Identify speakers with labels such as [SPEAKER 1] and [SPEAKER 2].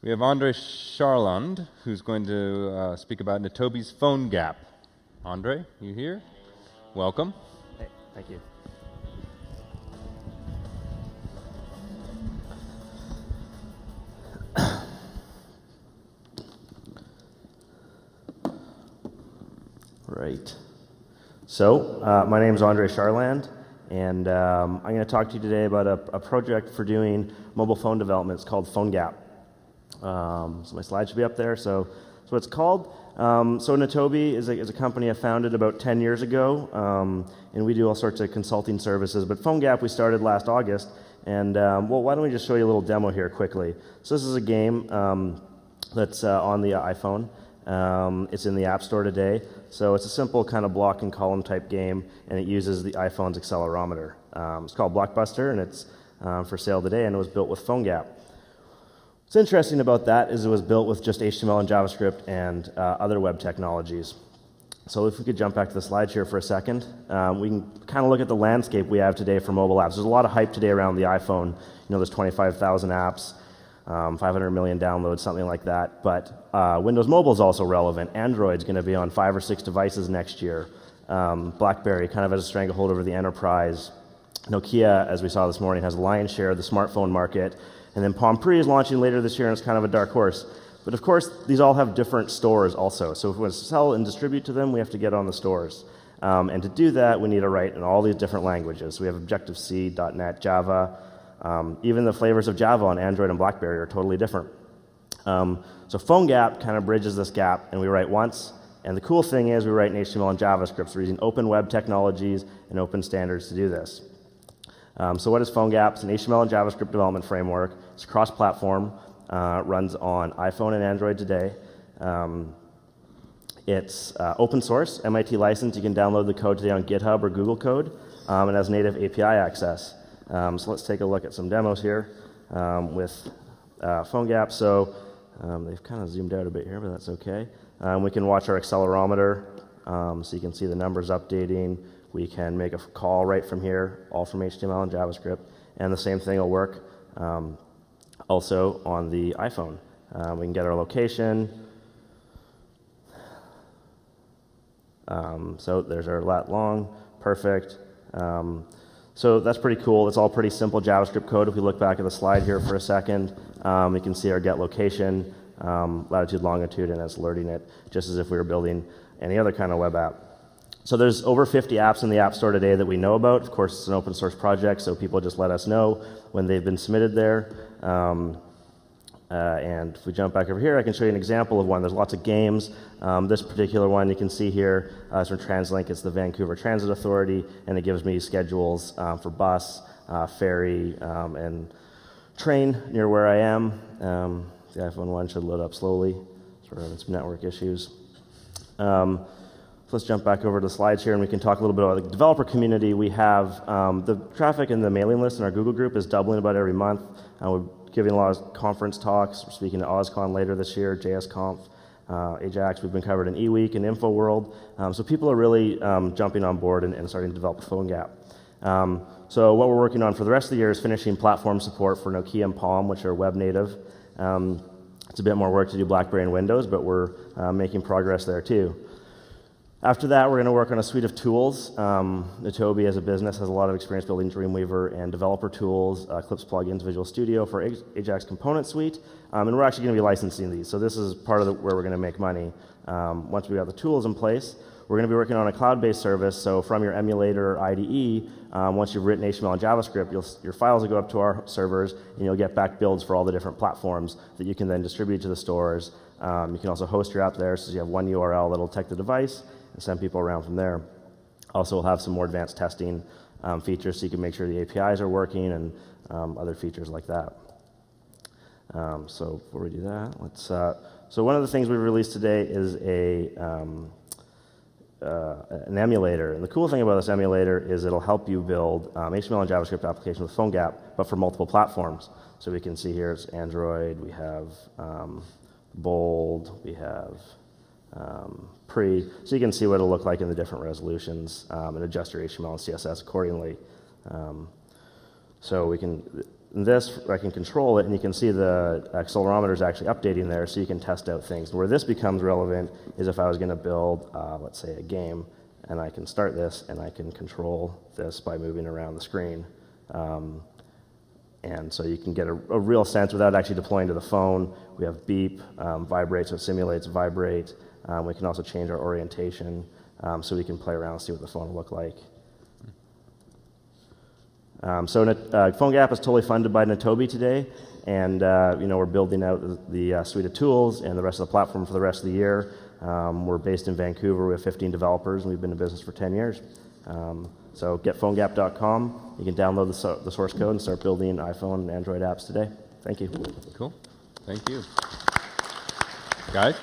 [SPEAKER 1] We have Andre Charland, who's going to uh, speak about Nitobi's phone gap. Andre, you here? Welcome.
[SPEAKER 2] Hey, thank you. Right. So, uh, my name is Andre Charland, and um, I'm going to talk to you today about a, a, project for doing mobile phone development. It's called PhoneGap. Um, so, my slide should be up there. So, so it's called. Um, so, Nitobi is a, is a, company I founded about 10 years ago, um, and we do all sorts of consulting services. But PhoneGap we started last August, and um, well, why don't we just show you a little demo here quickly? So, this is a game um, that's uh, on the iPhone. Um, it's in the App Store today. So it's a simple kind of block and column type game, and it uses the iPhone's accelerometer. Um, it's called Blockbuster, and it's um, for sale today, and it was built with PhoneGap. What's interesting about that is it was built with just HTML and JavaScript and uh, other web technologies. So if we could jump back to the slide here for a second, um, we can kind of look at the landscape we have today for mobile apps. There's a lot of hype today around the iPhone. You know, there's 25,000 apps um, 500 million downloads, something like that. But uh, Windows Mobile is also relevant. Android's going to be on five or six devices next year. Um, BlackBerry kind of has a stranglehold over the enterprise. Nokia, as we saw this morning, has a lion's share of the smartphone market. And then Palm Pre is launching later this year, and it's kind of a dark horse. But of course, these all have different stores also. So if we want to sell and distribute to them, we have to get on the stores. Um, and to do that, we need to write in all these different languages. We have Objective-C, .NET, Java, um, even the flavors of Java on Android and BlackBerry are totally different. Um, so PhoneGap kind of bridges this gap, and we write once. And the cool thing is we write in HTML and JavaScript. So we're using open web technologies and open standards to do this. Um, so what is PhoneGap? It's an HTML and JavaScript development framework. It's cross-platform. Uh, runs on iPhone and Android today. Um, it's uh, open source, MIT license. You can download the code today on GitHub or Google Code. Um, and has native API access. Um, so let's take a look at some demos here um, with uh, PhoneGap. So um, they've kind of zoomed out a bit here, but that's okay. We can watch our accelerometer, um, so you can see the numbers updating. We can make a call right from here, all from HTML and JavaScript, and the same thing will work um, also on the iPhone. Uh, we can get our location. so there's our lat long, perfect. Um, so that's pretty cool. It's all pretty simple JavaScript code. If we look back at the slide here for a second, um, we can see our get location, um, latitude, longitude, and it's alerting it just as if we were building any other kind of web app. So there's over 50 apps in the App Store today that we know about. Of course, it's an open source project, so people just let us know when they've been submitted there. Um, uh, and if we jump back over here, I can show you an example of one. There's lots of games. Um, this particular one you can see here uh, is from TransLink. It's the Vancouver Transit Authority, and it gives me schedules um, for bus, uh, ferry, um, and train near where I am. Um, the iPhone 1 should load up slowly. Sort of having some network issues. Um, so let's jump back over to the slides here, and we can talk a little bit about the developer community. We have um, the traffic in the mailing list in our Google group is doubling about every month. Uh, we're giving a lot of conference talks. We're speaking at OSCON later this year, JSConf, uh, Ajax. We've been covered in eWeek and InfoWorld. Um, so people are really um, jumping on board and, and, starting to develop a PhoneGap. Um, so what we're working on for the rest of the year is finishing platform support for Nokia and Palm, which are web native. Um, it's a bit more work to do BlackBerry and Windows, but we're uh, making progress there too. After that, we're going to work on a suite of tools. Um, Nitobi, as a business, has a lot of experience building Dreamweaver and developer tools, uh, Eclipse plugins, Visual Studio for Ajax Component Suite, um, and we're actually going to be licensing these. So this is part of the, where we're going to make money. Um, once we have the tools in place, we're going to be working on a cloud-based service. So from your emulator or IDE, um, once you've written HTML and JavaScript, your files will go up to our servers, and you'll get back builds for all the different platforms that you can then distribute to the stores. Um, you can also host your app there, so you have one URL that'll detect the device and send people around from there. Also, we'll have some more advanced testing um, features so you can make sure the APIs are working and um, other features like that. Um, so before we do that, let's. Uh, so one of the things we released today is a um, uh, an emulator. And the cool thing about this emulator is it'll help you build um, HTML and JavaScript application with PhoneGap, but for multiple platforms. So we can see here it's Android, we have um, Bold, we have um, pre, so you can see what it'll look like in the different resolutions um, and adjust your HTML and CSS accordingly. Um, so we can, this, I can control it, and you can see the accelerometer is actually updating there, so you can test out things. Where this becomes relevant is if I was going to build, uh, let's say, a game, and I can start this, and I can control this by moving around the screen. Um, and so you can get a, a real sense without actually deploying to the phone. We have beep, um, vibrate, so it simulates vibrate. Um, we can also change our orientation um, so we can play around and see what the phone will look like. Um, so uh, PhoneGap is totally funded by Nitobi today, and uh, you know we're building out the, the uh, suite of tools and the rest of the platform for the rest of the year. Um, we're based in Vancouver. We have 15 developers, and we've been in business for 10 years. Um, so getphonegap.com. You can download the, so- the source code and start building iPhone and Android apps today. Thank you.
[SPEAKER 1] Cool. Thank you. Guys?